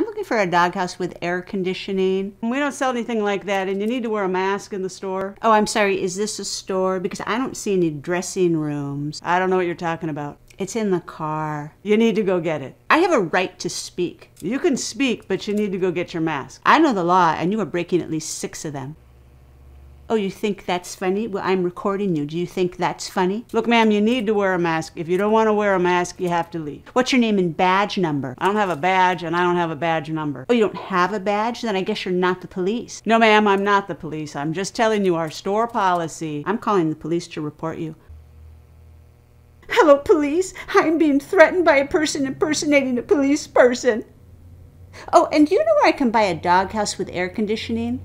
I'm looking for a doghouse with air conditioning. We don't sell anything like that, and you need to wear a mask in the store. Oh, I'm sorry, is this a store? Because I don't see any dressing rooms. I don't know what you're talking about. It's in the car. You need to go get it. I have a right to speak. You can speak, but you need to go get your mask. I know the law, and you are breaking at least six of them. Oh, you think that's funny? Well, I'm recording you. Do you think that's funny? Look, ma'am, you need to wear a mask. If you don't want to wear a mask, you have to leave. What's your name and badge number? I don't have a badge, and I don't have a badge number. Oh, you don't have a badge? Then I guess you're not the police. No, ma'am, I'm not the police. I'm just telling you our store policy. I'm calling the police to report you. Hello, police. I'm being threatened by a person impersonating a police person. Oh, and do you know where I can buy a doghouse with air conditioning?